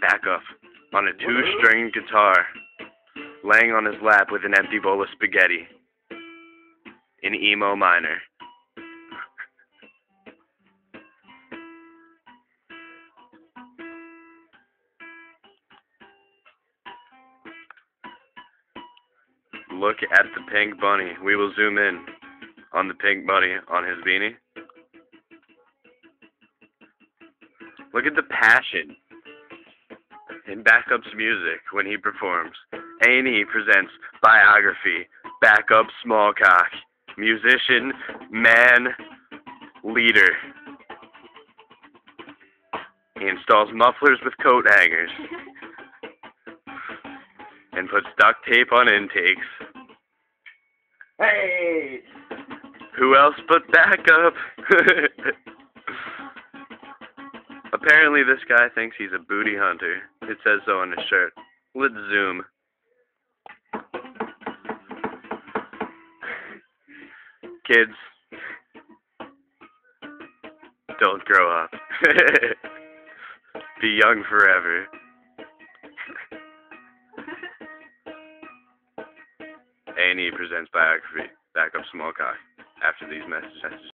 Backup on a two-string guitar, laying on his lap with an empty bowl of spaghetti. In emo minor. Look at the pink bunny. We will zoom in on the pink bunny on his beanie. Look at the passion in Backup's music when he performs. A&E presents Biography, Backup Smallcock, musician, man, leader. He installs mufflers with coat hangers and puts duct tape on intakes. Hey! Who else but Backup? Apparently this guy thinks he's a booty hunter. It says so on his shirt. Let's zoom. Kids, don't grow up. Be young forever. A&E presents biography, Backup Smallcock, after these messages.